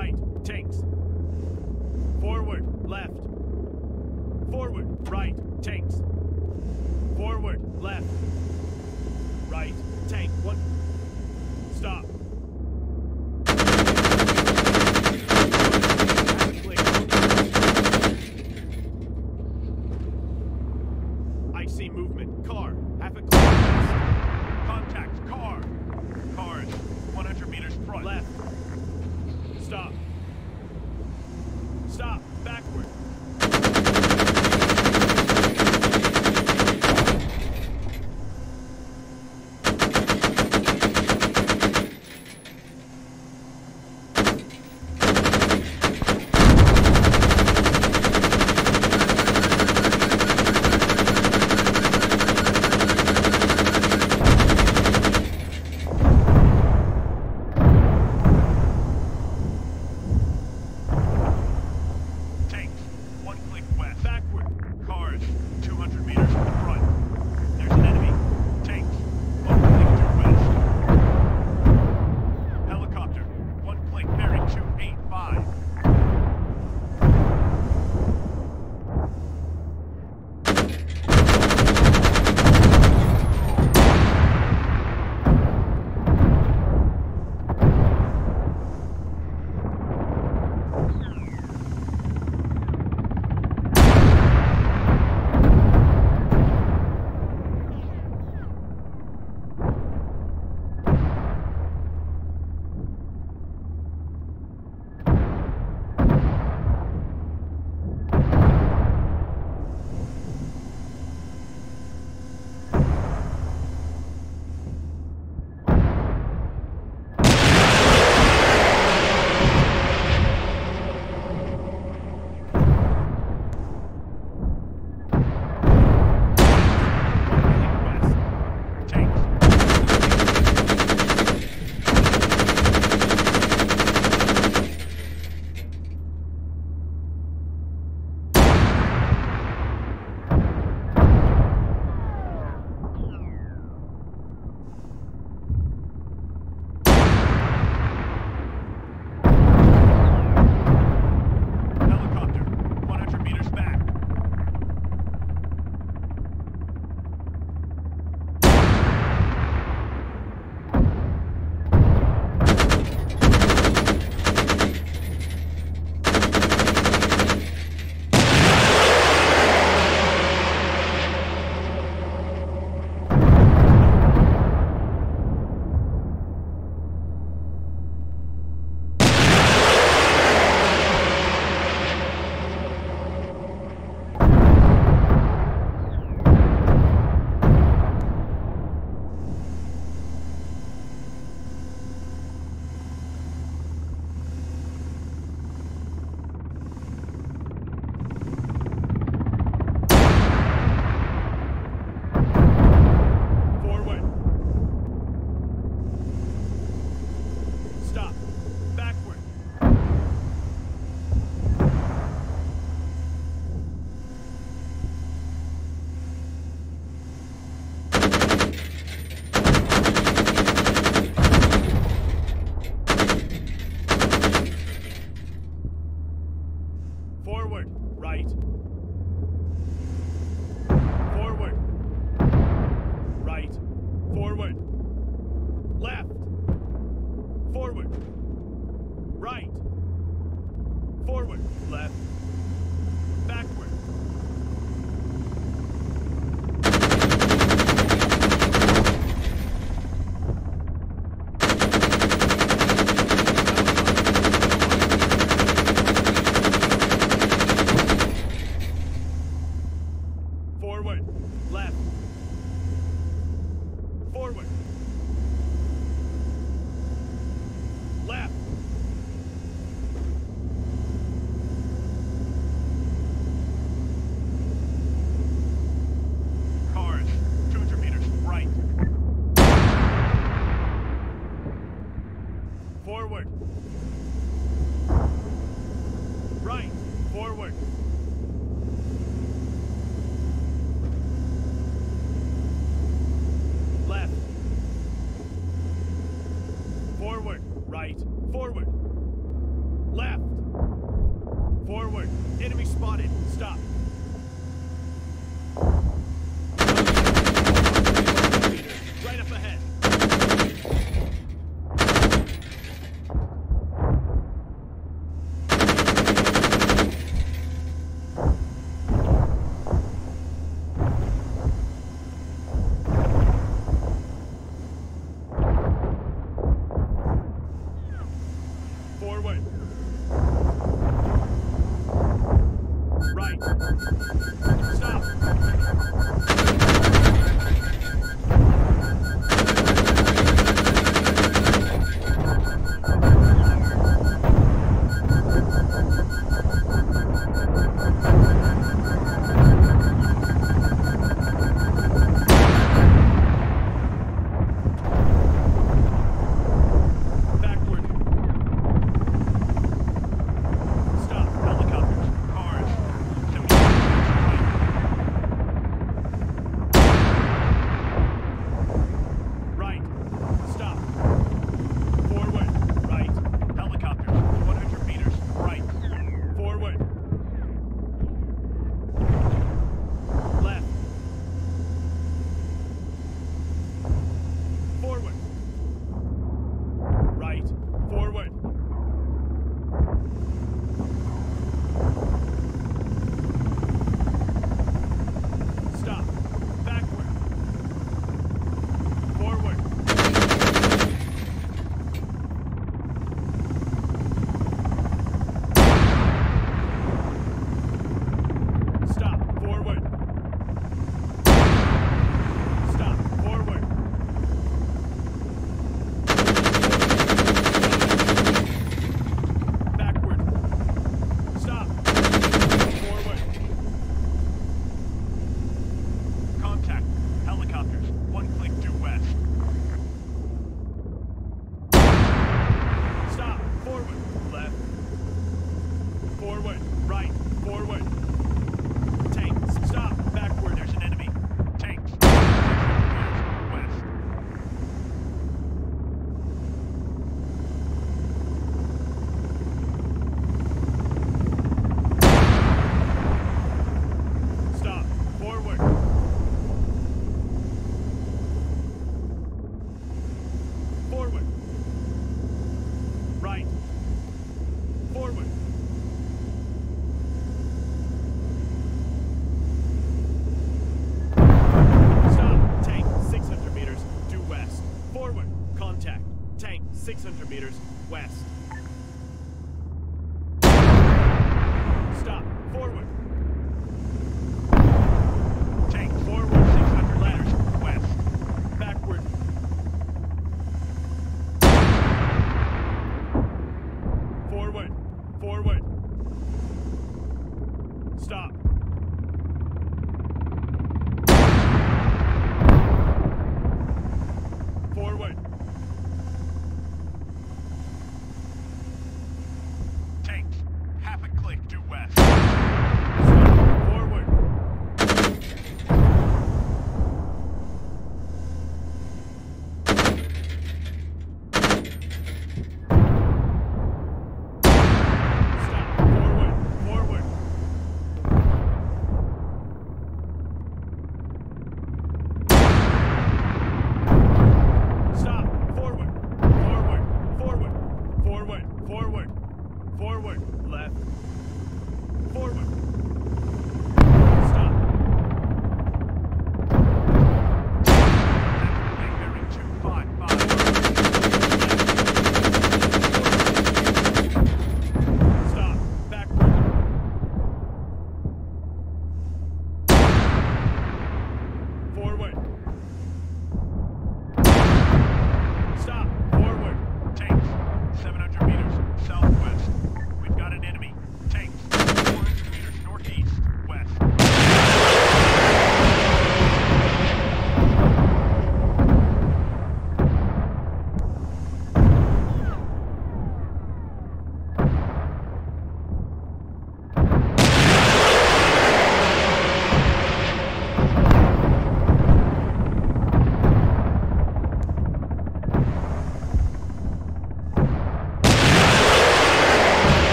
Right, tanks. Forward, left. Forward, right, tanks. Forward, left. Right, tank, one. Stop. Stop. Backward.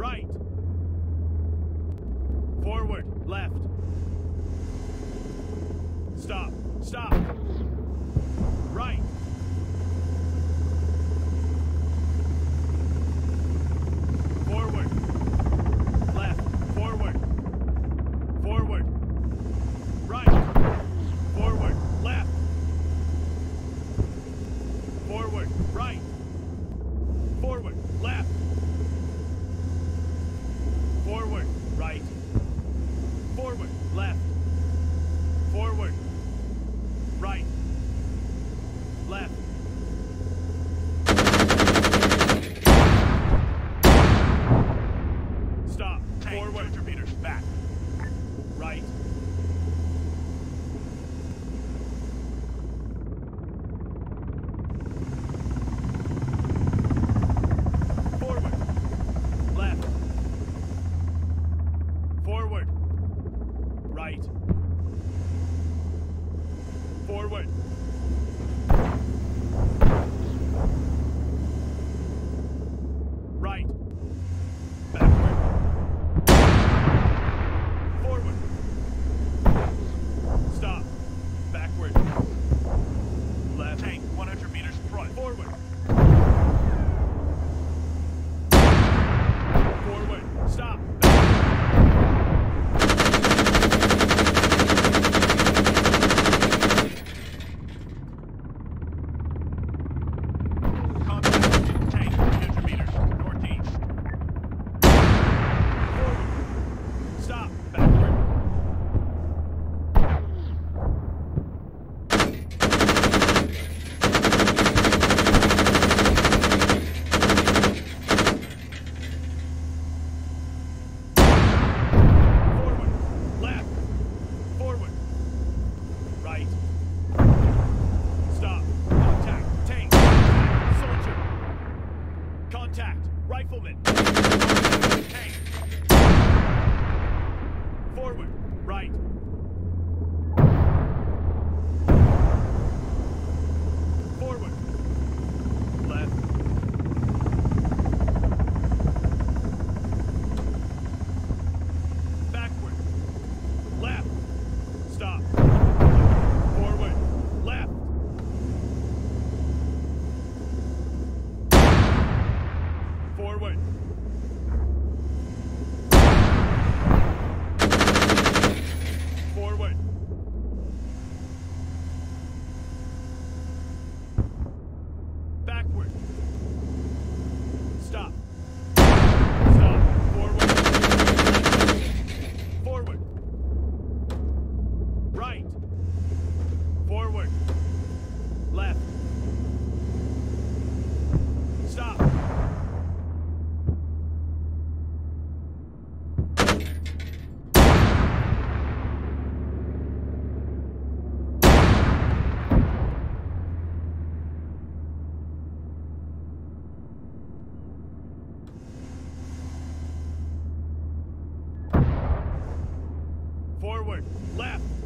Right. Forward. Left. Stop. Stop. Right. Forward. Left. Forward. Forward. Right. Forward. Left. Forward. Right. Forward. Left. Forward. Right. Forward. Left. forward, left,